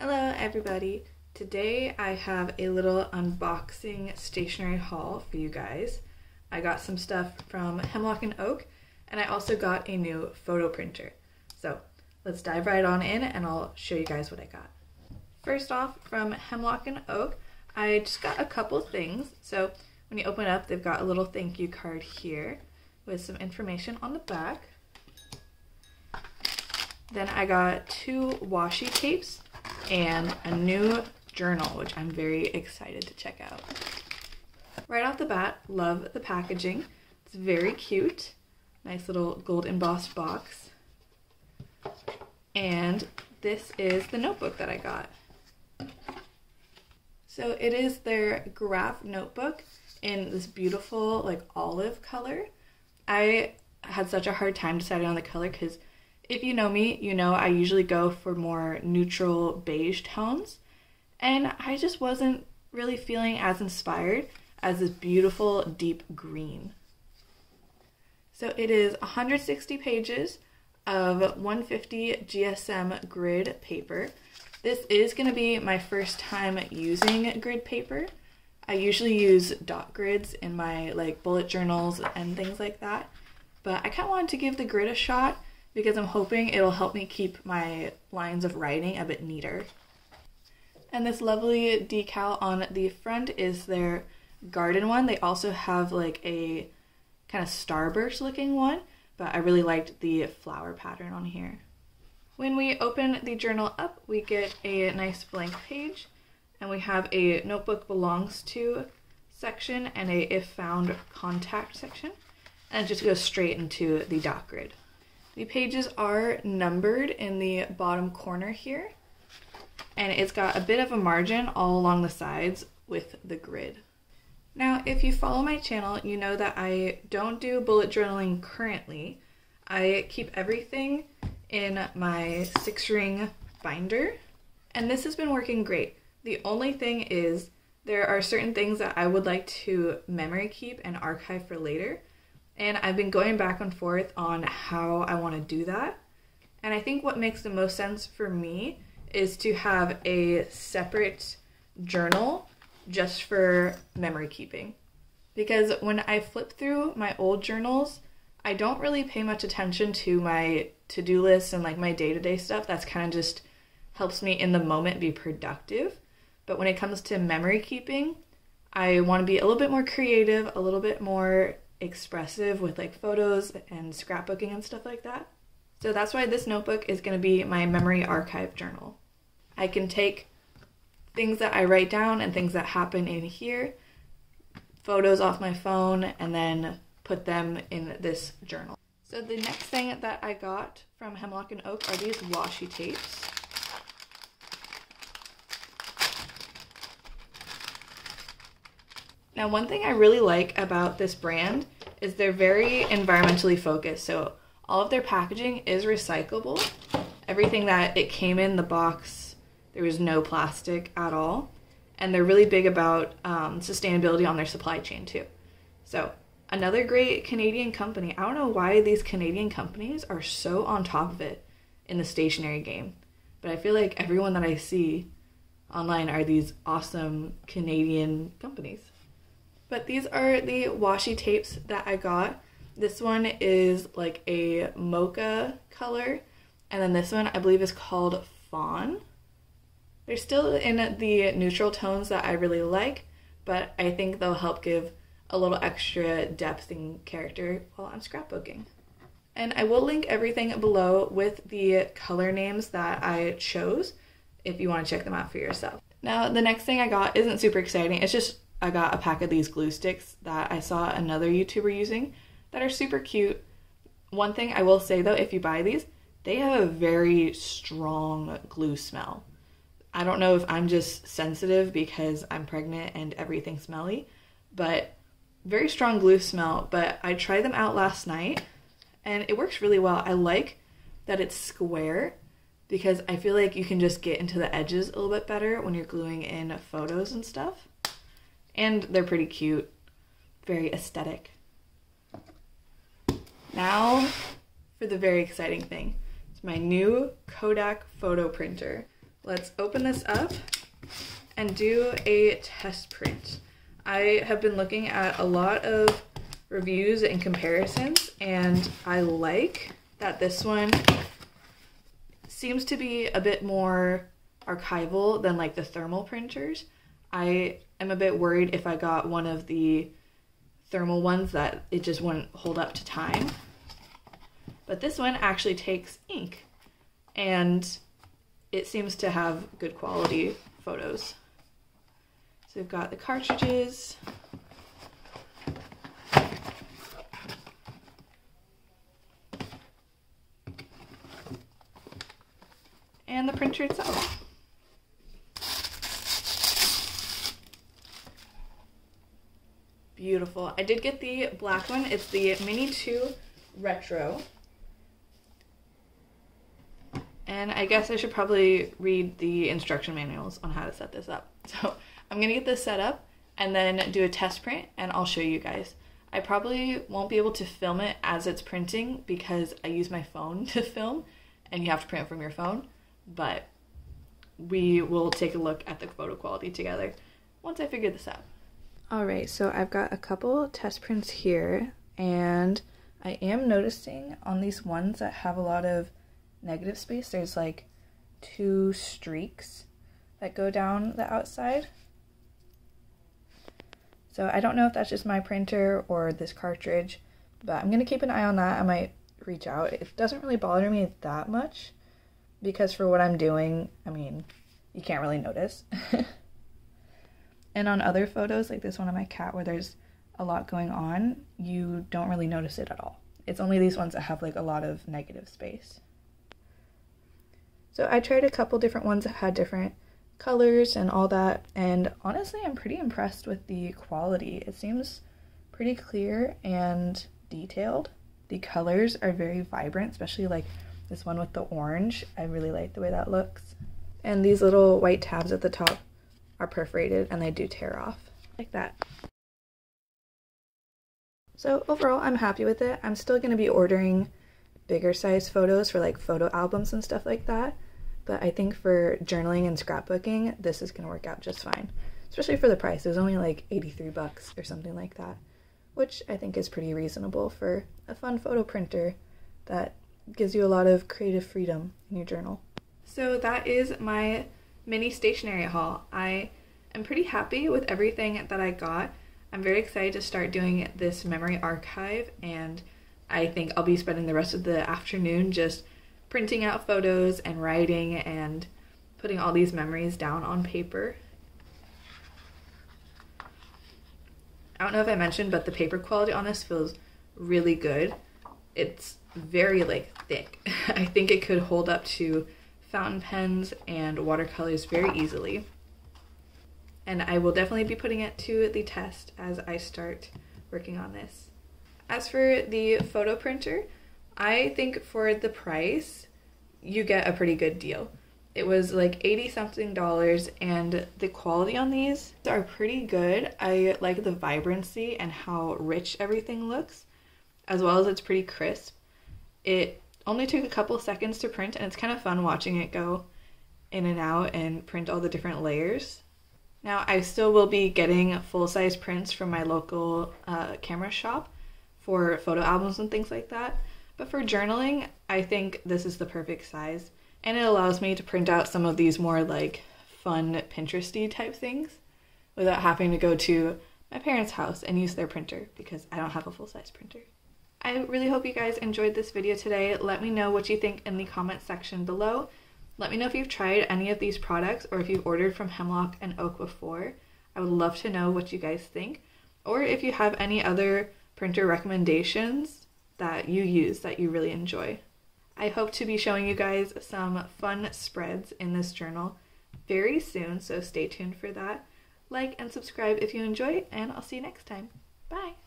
Hello everybody. Today I have a little unboxing stationery haul for you guys. I got some stuff from Hemlock and Oak and I also got a new photo printer. So let's dive right on in and I'll show you guys what I got. First off, from Hemlock and Oak, I just got a couple things. So when you open it up, they've got a little thank you card here with some information on the back. Then I got two washi tapes and a new journal, which I'm very excited to check out. Right off the bat, love the packaging. It's very cute. Nice little gold embossed box. And this is the notebook that I got. So it is their graph notebook in this beautiful like olive color. I had such a hard time deciding on the color because if you know me, you know I usually go for more neutral beige tones. And I just wasn't really feeling as inspired as this beautiful deep green. So it is 160 pages of 150 GSM grid paper. This is going to be my first time using grid paper. I usually use dot grids in my like bullet journals and things like that, but I kind of wanted to give the grid a shot because I'm hoping it'll help me keep my lines of writing a bit neater. And this lovely decal on the front is their garden one. They also have like a kind of starburst looking one, but I really liked the flower pattern on here. When we open the journal up, we get a nice blank page and we have a notebook belongs to section and a if found contact section and it just goes straight into the dot grid. The pages are numbered in the bottom corner here, and it's got a bit of a margin all along the sides with the grid. Now, if you follow my channel, you know that I don't do bullet journaling currently. I keep everything in my six ring binder, and this has been working great. The only thing is, there are certain things that I would like to memory keep and archive for later. And I've been going back and forth on how I want to do that. And I think what makes the most sense for me is to have a separate journal just for memory keeping. Because when I flip through my old journals, I don't really pay much attention to my to do lists and like my day to day stuff. That's kind of just helps me in the moment be productive. But when it comes to memory keeping, I want to be a little bit more creative, a little bit more expressive with like photos and scrapbooking and stuff like that. So that's why this notebook is going to be my memory archive journal. I can take things that I write down and things that happen in here, photos off my phone, and then put them in this journal. So the next thing that I got from Hemlock and Oak are these washi tapes. Now, one thing I really like about this brand is they're very environmentally focused. So all of their packaging is recyclable. Everything that it came in the box, there was no plastic at all. And they're really big about um, sustainability on their supply chain too. So another great Canadian company. I don't know why these Canadian companies are so on top of it in the stationery game, but I feel like everyone that I see online are these awesome Canadian companies. But these are the washi tapes that I got. This one is like a mocha color, and then this one I believe is called fawn. They're still in the neutral tones that I really like, but I think they'll help give a little extra depth and character while I'm scrapbooking. And I will link everything below with the color names that I chose if you want to check them out for yourself. Now, the next thing I got isn't super exciting. It's just I got a pack of these glue sticks that I saw another YouTuber using that are super cute. One thing I will say though, if you buy these, they have a very strong glue smell. I don't know if I'm just sensitive because I'm pregnant and everything's smelly, but very strong glue smell. But I tried them out last night and it works really well. I like that it's square because I feel like you can just get into the edges a little bit better when you're gluing in photos and stuff. And they're pretty cute, very aesthetic. Now for the very exciting thing. It's my new Kodak photo printer. let's open this up and do a test print. I have been looking at a lot of reviews and comparisons and I like that this one seems to be a bit more archival than like the thermal printers. I am a bit worried if I got one of the thermal ones that it just wouldn't hold up to time. But this one actually takes ink and it seems to have good quality photos. So we've got the cartridges. And the printer itself. Beautiful. I did get the black one. It's the Mini 2 Retro. And I guess I should probably read the instruction manuals on how to set this up. So I'm gonna get this set up and then do a test print and I'll show you guys. I probably won't be able to film it as it's printing because I use my phone to film and you have to print from your phone, but we will take a look at the photo quality together once I figure this out. All right, so I've got a couple test prints here and I am noticing on these ones that have a lot of negative space, there's like two streaks that go down the outside. So I don't know if that's just my printer or this cartridge, but I'm going to keep an eye on that. I might reach out. It doesn't really bother me that much because for what I'm doing, I mean, you can't really notice. and on other photos, like this one of my cat where there's a lot going on, you don't really notice it at all. It's only these ones that have like a lot of negative space. So I tried a couple different ones that had different colors and all that, and honestly, I'm pretty impressed with the quality. It seems pretty clear and detailed. The colors are very vibrant, especially like this one with the orange. I really like the way that looks. And these little white tabs at the top are perforated and they do tear off like that. So overall, I'm happy with it. I'm still going to be ordering bigger size photos for like photo albums and stuff like that. But I think for journaling and scrapbooking, this is going to work out just fine. Especially for the price. It was only like 83 bucks or something like that, which I think is pretty reasonable for a fun photo printer that gives you a lot of creative freedom in your journal. So that is my mini stationery haul. I am pretty happy with everything that I got. I'm very excited to start doing this memory archive and I think I'll be spending the rest of the afternoon just printing out photos and writing and putting all these memories down on paper. I don't know if I mentioned, but the paper quality on this feels really good. It's very like thick. I think it could hold up to fountain pens and watercolors very easily. And I will definitely be putting it to the test as I start working on this. As for the photo printer, I think for the price, you get a pretty good deal. It was like 80 something dollars and the quality on these are pretty good. I like the vibrancy and how rich everything looks, as well as it's pretty crisp. It only took a couple seconds to print and it's kind of fun watching it go in and out and print all the different layers. Now I still will be getting full-size prints from my local uh, camera shop, for photo albums and things like that. But for journaling, I think this is the perfect size. And it allows me to print out some of these more like fun Pinteresty type things without having to go to my parents' house and use their printer because I don't have a full-size printer. I really hope you guys enjoyed this video today. Let me know what you think in the comment section below. Let me know if you've tried any of these products or if you've ordered from Hemlock and Oak before. I would love to know what you guys think. Or if you have any other printer recommendations that you use that you really enjoy. I hope to be showing you guys some fun spreads in this journal very soon, so stay tuned for that. Like and subscribe if you enjoy, and I'll see you next time. Bye!